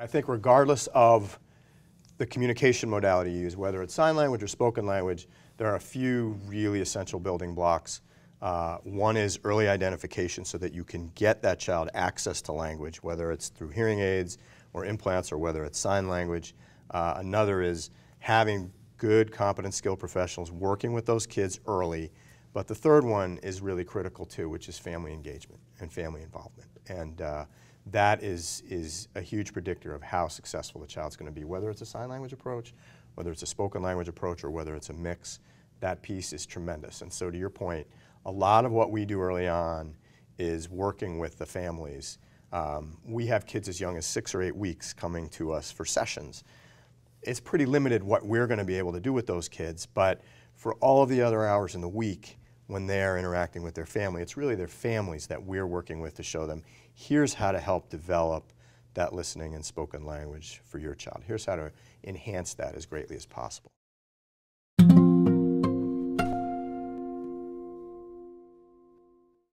I think regardless of the communication modality used, whether it's sign language or spoken language, there are a few really essential building blocks. Uh, one is early identification so that you can get that child access to language, whether it's through hearing aids or implants or whether it's sign language. Uh, another is having good, competent, skilled professionals working with those kids early. But the third one is really critical too, which is family engagement and family involvement. And uh, that is, is a huge predictor of how successful the child's going to be, whether it's a sign language approach, whether it's a spoken language approach, or whether it's a mix. That piece is tremendous. And so, to your point, a lot of what we do early on is working with the families. Um, we have kids as young as six or eight weeks coming to us for sessions. It's pretty limited what we're going to be able to do with those kids, but for all of the other hours in the week, when they're interacting with their family. It's really their families that we're working with to show them here's how to help develop that listening and spoken language for your child. Here's how to enhance that as greatly as possible.